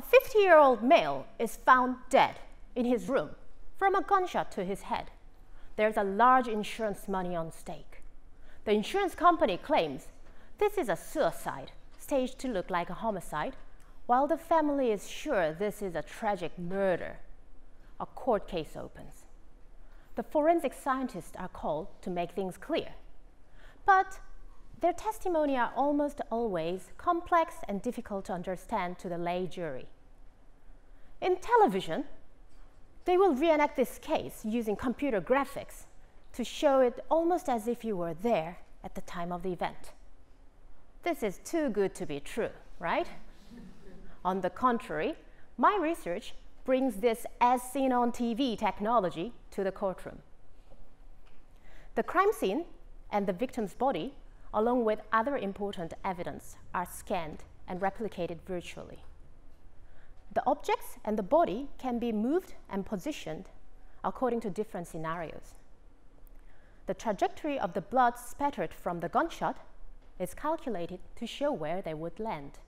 A 50-year-old male is found dead in his room from a gunshot to his head. There's a large insurance money on stake. The insurance company claims this is a suicide, staged to look like a homicide, while the family is sure this is a tragic murder. A court case opens. The forensic scientists are called to make things clear. But their testimony are almost always complex and difficult to understand to the lay jury. In television, they will reenact this case using computer graphics to show it almost as if you were there at the time of the event. This is too good to be true, right? on the contrary, my research brings this as seen on TV technology to the courtroom. The crime scene and the victim's body, along with other important evidence, are scanned and replicated virtually. The objects and the body can be moved and positioned according to different scenarios. The trajectory of the blood spattered from the gunshot is calculated to show where they would land.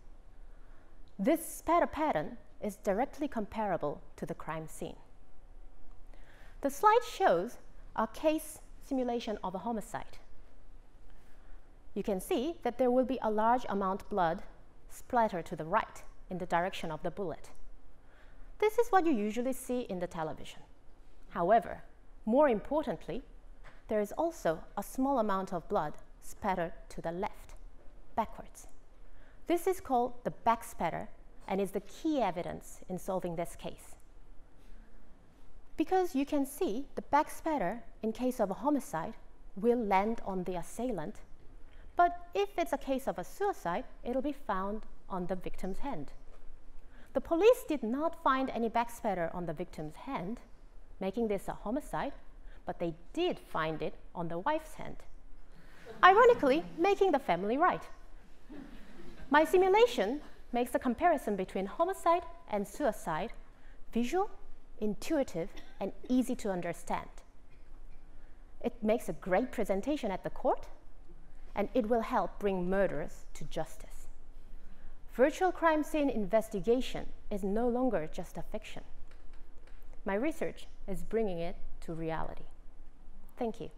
This spatter pattern is directly comparable to the crime scene. The slide shows a case simulation of a homicide. You can see that there will be a large amount blood splattered to the right in the direction of the bullet. This is what you usually see in the television. However, more importantly, there is also a small amount of blood spattered to the left, backwards. This is called the backspatter and is the key evidence in solving this case. Because you can see the backspatter in case of a homicide will land on the assailant, but if it's a case of a suicide, it'll be found on the victim's hand. The police did not find any backspatter on the victim's hand, making this a homicide, but they did find it on the wife's hand. Ironically, making the family right. My simulation makes the comparison between homicide and suicide visual, intuitive, and easy to understand. It makes a great presentation at the court, and it will help bring murderers to justice. Virtual crime scene investigation is no longer just a fiction. My research is bringing it to reality. Thank you.